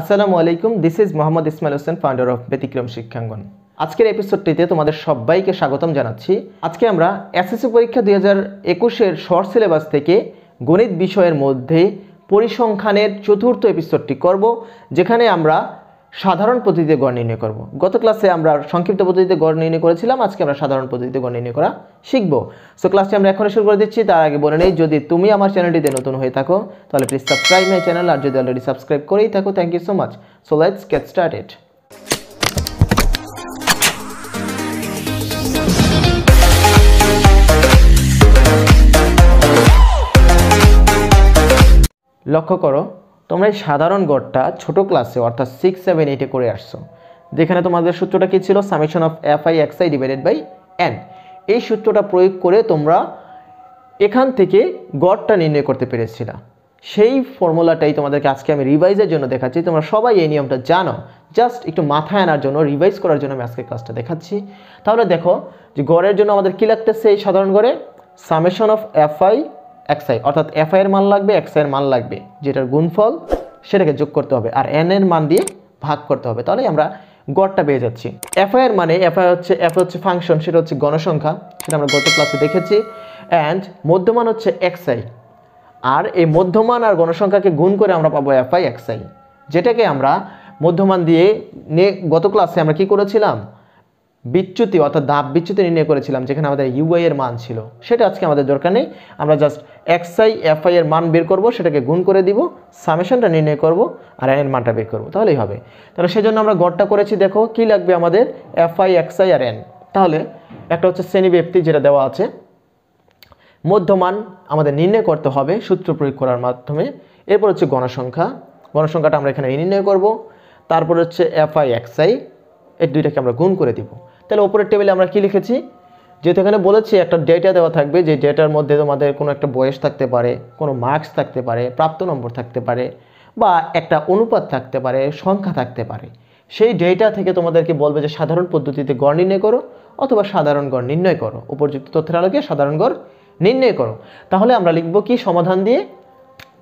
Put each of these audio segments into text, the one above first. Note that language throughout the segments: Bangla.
আসসালামু আলাইকুম this is Mohammad Ismail Hossain founder of Byatikrom Shikkhangon. আজকের এপিসোডটিতে তোমাদের সবাইকে স্বাগতম জানাচ্ছি। আজকে আমরা এসএসসি পরীক্ষা দুই হাজার একুশের শর্ট সিলেবাস থেকে গণিত বিষয়ের মধ্যে পরিসংখ্যানের চতুর্থ এপিসোডটি করব, যেখানে আমরা সাধারণ পদ্ধতিতে গড় নির্ণয় করব। গত ক্লাসে আমরা সংক্ষিপ্ত পদ্ধতিতে গড় নির্ণয় করেছিলাম, আজকে আমরা সাধারণ পদ্ধতিতে গড় নির্ণয় করা শিখব। সো ক্লাসটি আমরা এখনই শুরু করে দিচ্ছি, তার আগে বলে নেই, যদি তুমি আমার চ্যানেলটিতে নতুন হয়ে থাকো, তাহলে প্লিজ সাবস্ক্রাইব মাই চ্যানেল আর যদি অলরেডি সাবস্ক্রাইব করেই থাকো thank you so much so let's get started লক্ষ্য করো তোমরা এই সাধারণ গড়টা ছোট ক্লাসে অর্থাৎ সিক্স সেভেন এইটে করে আসছো। যেখানে তোমাদের সূত্রটা কী ছিল? Summation of F I X I divided by N এই সূত্রটা প্রয়োগ করে তোমরা এখান থেকে গড়টা নির্ণয় করতে পেরেছিলা। সেই ফর্মুলাটাই তোমাদেরকে আজকে আমি রিভাইজের জন্য দেখাচ্ছি। তোমরা সবাই এই নিয়মটা জানো। জাস্ট একটু মাথায় আনার জন্য রিভাইজ করার জন্য আমি আজকে ক্লাসটা দেখাচ্ছি। তাহলে দেখো যে গড়ের জন্য আমাদের কী লাগতেছে এই সাধারণ গড়ে? Summation of F I X I অর্থাৎ এফ আই এর মান লাগবে এক্স আই এর মান লাগবে, যেটার গুণফল সেটাকে যোগ করতে হবে, আর এন এর মান দিয়ে ভাগ করতে হবে। তাহলে আমরা গড়টা পেয়ে যাচ্ছি। এফ আই এর মানে এফ আই হচ্ছে এফ হচ্ছে ফাংশন সেটা হচ্ছে গণসংখ্যা, সেটা আমরা গত ক্লাসে দেখেছি। অ্যান্ড মধ্যমান হচ্ছে এক্স আই আর এই মধ্যমান আর গণসংখ্যাকে গুণ করে আমরা পাবো এফ আই এক্স আই যেটাকে আমরা মধ্যমান দিয়ে গত ক্লাসে আমরা কি করেছিলাম? বিচ্যুতি, অর্থাৎ দাব বিচ্যুতি নির্ণয় করেছিলাম, যেখানে আমাদের ইউআই এর মান ছিল। সেটা আজকে আমাদের দরকার নেই। আমরা just X I F I এর মান বের করব, সেটাকে গুণ করে দিব সামেশনটা নির্ণয় করব, আর এন এর মানটা বের করব। তাহলেই হবে। তাহলে সেজন্য আমরা গড়টা করেছি, দেখো, কি লাগবে আমাদের? এফ আই এক্স আর এন তাহলে একটা হচ্ছে শ্রেণি ব্যক্তি যেটা দেওয়া আছে। মধ্যমান আমাদের নির্ণয় করতে হবে সূত্র প্রয়োগ করার মাধ্যমে। এরপর হচ্ছে গণসংখ্যা। গণসংখ্যাটা আমরা এখানে নির্ণয় করব। তারপর হচ্ছে এফ আই এক্স আই এই দুইটাকে আমরা গুণ করে দিব। তাহলে ওপরের টেবিলে আমরা কি লিখেছি? যেহেতু এখানে বলেছি একটা ডেটা দেওয়া থাকবে, যে ডেটার মধ্যে তোমাদের কোনো একটা বয়স থাকতে পারে, কোনো মার্কস থাকতে পারে, প্রাপ্ত নম্বর থাকতে পারে, বা একটা অনুপাত থাকতে পারে, সংখ্যা থাকতে পারে। সেই ডেটা থেকে তোমাদেরকে বলবে যে সাধারণ পদ্ধতিতে গড় নির্ণয় করো, অথবা সাধারণ গড় নির্ণয় করো। উপযুক্ত তথ্যের আলোকে সাধারণ গড় নির্ণয় করো। তাহলে আমরা লিখব কি? সমাধান দিয়ে,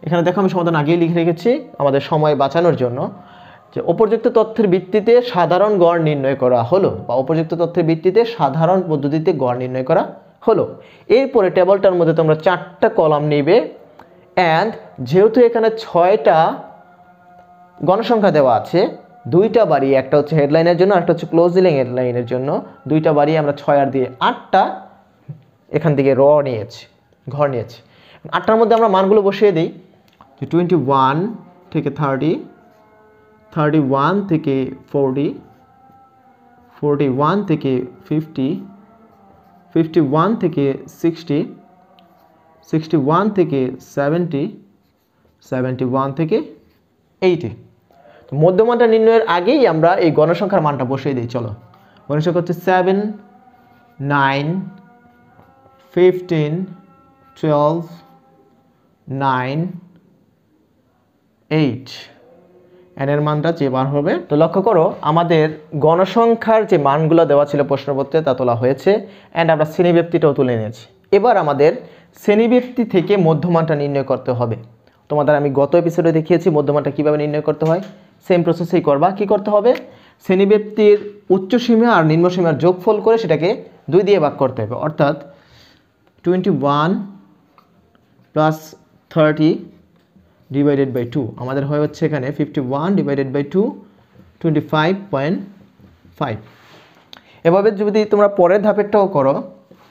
এখানে দেখো আমি সমাধান আগেই লিখে রেখেছি, আমাদের সময় বাঁচানোর জন্য। যে উপযুক্ত তথ্যের ভিত্তিতে সাধারণ গড় নির্ণয় করা হলো বা উপযুক্ত তথ্যের ভিত্তিতে সাধারণ পদ্ধতিতে গড় নির্ণয় করা হলো। এরপরে টেবলটার মধ্যে তোমরা চারটা কলাম নিবে অ্যান্ড যেহেতু এখানে ছয়টা গণসংখ্যা দেওয়া আছে, দুইটা বাড়ি একটা হচ্ছে হেডলাইনের জন্য একটা হচ্ছে ক্লোজিং হেডলাইনের জন্য, দুইটা বাড়ি আমরা ছয় আর দিয়ে আটটা এখান থেকে র নিয়েছি, ঘর নিয়েছি। আটটার মধ্যে আমরা মানগুলো বসিয়ে দিই টোয়েন্টি ওয়ান থেকে থার্টি থার্টি ওয়ান থেকে ফোরটি ফোরটি ওয়ান থেকে ফিফটি ফিফটি ওয়ান থেকে সিক্সটি সিক্সটি ওয়ান থেকে সেভেন্টি সেভেন্টি ওয়ান থেকে এইটি তো মধ্যমানটা নির্ণয়ের আগেই আমরা এই গণসংখ্যার মানটা বসিয়ে দিই, চলো। গণসংখ্যা হচ্ছে seven nine fifteen twelve nine eight এনের মানটা যে বার হবে? তো লক্ষ্য করো, আমাদের গণসংখ্যার যে মানগুলো দেওয়া ছিল প্রশ্নপত্রে, তা তোলা হয়েছে অ্যান্ড আমরা শ্রেণীব্যক্তিটাও তুলে নিয়েছি। এবার আমাদের শ্রেণীব্যক্তি থেকে মধ্যমানটা নির্ণয় করতে হবে। তোমাদের আমি গত এপিসোডে দেখিয়েছি, মধ্যমানটা কীভাবে নির্ণয় করতে হয়। সেম প্রসেসেই করবা, কি করতে হবে? শ্রেণীব্যক্তির উচ্চসীমা আর নিম্নসীমার যোগফল করে সেটাকে দুই দিয়ে ভাগ করতে হবে। অর্থাৎ twenty one plus thirty divided by two আমাদের হয় হচ্ছে এখানে fifty one divided by two twenty five point five এভাবে যদি তোমরা পরের ধাপেরটাও করো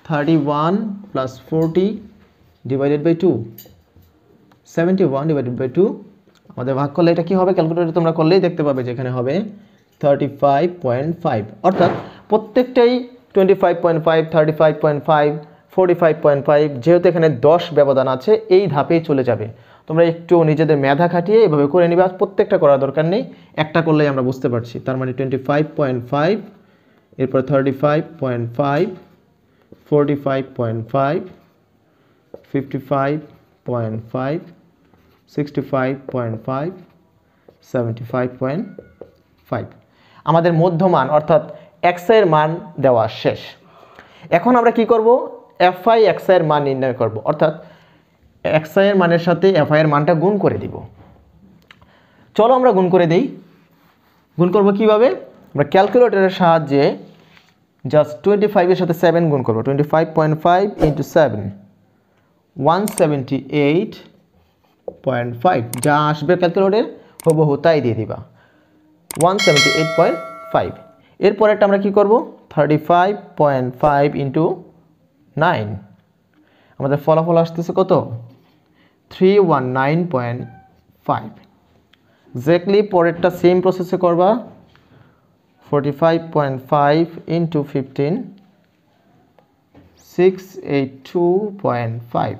thirty one plus forty divided by two seventy one divided by two আমাদের ভাগ করলে এটা কী হবে? ক্যালকুলেটর তোমরা করলেই দেখতে পাবে যেখানে হবে থার্টি ফাইভ পয়েন্ট ফাইভ অর্থাৎ প্রত্যেকটাই twenty five point five thirty five point five forty five point five যেহেতু এখানে দশ ব্যবধান আছে, এই ধাপেই চলে যাবে। তোমরা একটু নিজেদের মেধা খাটিয়ে এভাবে করে নিবে, প্রত্যেকটা করার দরকার নেই। একটা করলেই আমরা বুঝতে পারছি। তার মানে টোয়েন্টি ফাইভ পয়েন্ট ফাইভ এরপর thirty five point five forty five point five fifty five point five sixty five point five seventy five point five আমাদের মধ্যমান, অর্থাৎ এক্সের মান দেওয়া শেষ। এখন আমরা কি করব? এফআই এক্সআইয়ের মান নির্ণয় করব। অর্থাৎ এক্সআইয়ের মানের সাথে এফআইয়ের মানটা গুণ করে দিব। চলো আমরা গুণ করে দিই। গুণ করব কীভাবে? আমরা ক্যালকুলেটরের সাহায্যে জাস্ট টোয়েন্টি ফাইভের সাথে সেভেন গুণ করব। Twenty five point five into seven one seventy eight point five যা আসবে ক্যালকুলেটর হুবহু তাই দিয়ে দিবা। One seventy eight point five এরপরেরটা আমরা কী করব? Thirty five point five into nine আমাদের ফলাফল আসতেছে কত? Three one nine point five exactly পরেরটা সেম প্রসেসে করবা। Forty five point five into fifteen six eight two point five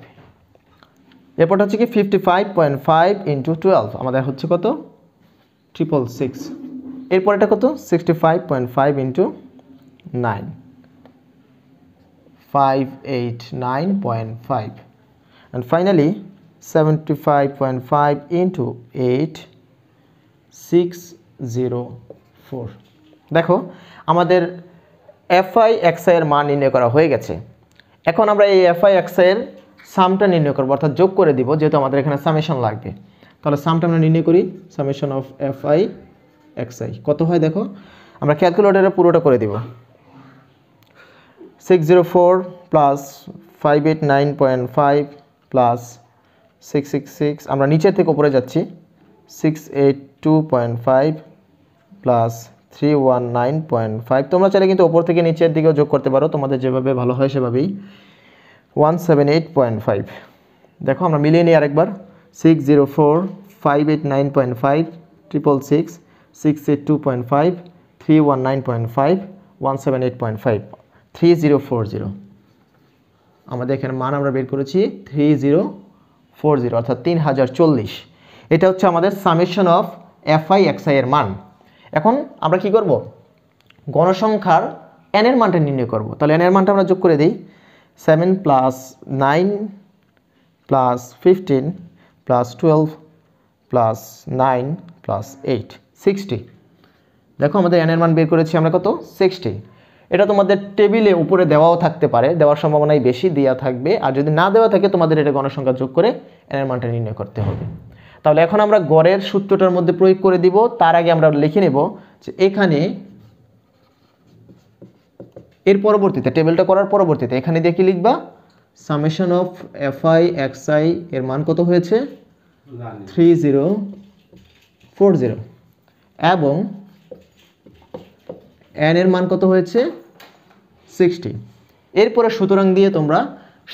এরপরটা হচ্ছে কি fifty five point five into twelve আমাদের হচ্ছে কত? ট্রিপল সিক্স এরপরেটা কত? Sixty five point five into nine five eight nine point five and finally seventy five point five into eight six zero four দেখো, আমাদের এফআই এর মান নির্ণয় করা হয়ে গেছে। এখন আমরা এই এফআই এক্সআই এর সামটা নির্ণয় করব, অর্থাৎ যোগ করে দিব, যেহেতু আমাদের এখানে সামেশন লাগবে। তাহলে সামটা আমরা নির্ণয় করি সামেশন অফ এফআই এক্সআই কত হয় দেখো? আমরা ক্যালকুলেটরে পুরোটা করে দিব। Six zero four plus five eight nine point five plus six six six আমরা নিচের থেকে উপরে যাচ্ছি। Six eight two point five plus three one nine point five তোমরা চাইলে কিন্তু ওপর থেকে নিচের দিকেও যোগ করতে পারো, তোমাদের যেভাবে ভালো হয় সেভাবেই। One seven eight point five দেখো, আমরা মিলিয়ে নিই আরেকবার। Six zero four five eight nine point five triple six six eight two point five three one nine point five one seven eight point five three zero four zero আমাদের এখানে মান আমরা বের করেছি থ্রি জিরো ফোর জিরো, অর্থাৎ তিন হাজার চল্লিশ। এটা হচ্ছে আমাদের সামেশন অফ এফআই, এক্সআই এর মান। এখন আমরা কি করব? গণসংখ্যার এন এর মানটা নির্ণয় করব। তাহলে এন এর মানটা আমরা যোগ করে দিই। Seven plus nine plus fifteen plus twelve plus nine plus eight sixty দেখো আমাদের এন এর মান বের করেছি আমরা কত? সিক্সটি এটা তোমাদের টেবিলে উপরে দেওয়াও থাকতে পারে, দেওয়ার সম্ভাবনাই বেশি দেওয়া থাকবে। আর যদি না দেওয়া থাকে, তোমাদের এটা গণসংখ্যা যোগ করে এন এর মানটা নির্ণয় করতে হবে। তাহলে এখন আমরা গড়ের সূত্রটার মধ্যে প্রয়োগ করে দিব। তার আগে আমরা লিখে নেব যে এখানে এর পরবর্তীতে টেবিলটা করার পরবর্তীতে এখানে দিয়ে কি লিখবা? সামেশন অফ এফআই এক্সআই এর মান কত হয়েছে? থ্রি জিরো ফোর জিরো এবং এন এর মান কত হয়েছে? সিক্সটি এরপরে সুতরাং দিয়ে তোমরা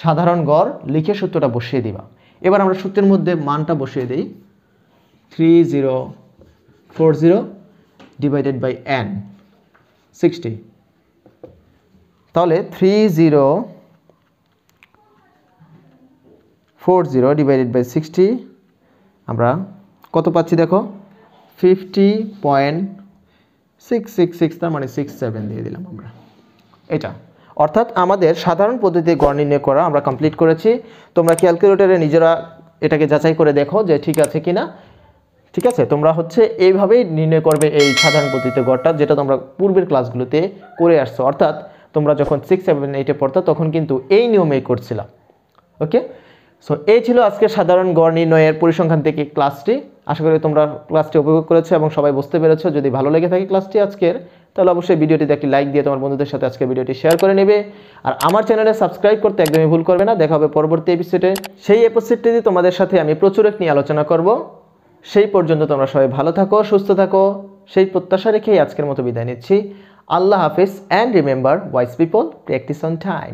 সাধারণ গড় লিখে সূত্রটা বসিয়ে দিবা। এবার আমরা সূত্রের মধ্যে মানটা বসিয়ে দিই। Three zero four zero divided by N sixty তাহলে three zero four zero divided by sixty আমরা কত পাচ্ছি দেখো? Fifty point six six six তার মানে সিক্স সেভেন দিয়ে দিলাম আমরা। এটা। অর্থাৎ আমাদের সাধারণ পদ্ধতিতে গড় নির্ণয় করা আমরা কমপ্লিট করেছি। তোমরা ক্যালকুলেটরে নিজেরা এটাকে যাচাই করে দেখো যে ঠিক আছে কি না ঠিক আছে? তোমরা হচ্ছে এইভাবেই নির্ণয় করবে এই সাধারণ পদ্ধতিতে গড়টা যেটা তোমরা পূর্বের ক্লাসগুলোতে করে আসছো। অর্থাৎ তোমরা যখন সিক্স সেভেন এইটে পড়তো তখন কিন্তু এই নিয়মেই করছিলাম ওকে সো এই ছিল আজকে সাধারণ গড় নির্ণয়ের পরিসংখ্যান থেকে ক্লাসটি আশা করি তোমরা ক্লাসটি উপভোগ করেছ এবং সবাই বুঝতে পেরেছ। যদি ভালো লেগে থাকে ক্লাসটি আজকের তাহলে অবশ্যই ভিডিওটিতে একটি লাইক দিয়ে তোমার বন্ধুদের সাথে আজকে ভিডিওটি শেয়ার করে নেবে। আর আমার চ্যানেলে সাবস্ক্রাইব করতে একদমই ভুল করবে না। দেখা হবে পরবর্তী এপিসোডে সেই এপিসোডটিতে তোমাদের সাথে আমি প্রচুর এক নিয়ে আলোচনা করব। সেই পর্যন্ত তোমরা সবাই ভালো থাকো, সুস্থ থাকো। সেই প্রত্যাশা রেখেই আজকের মতো বিদায় নিচ্ছি। আল্লাহ হাফিজ and remember wise people practice on time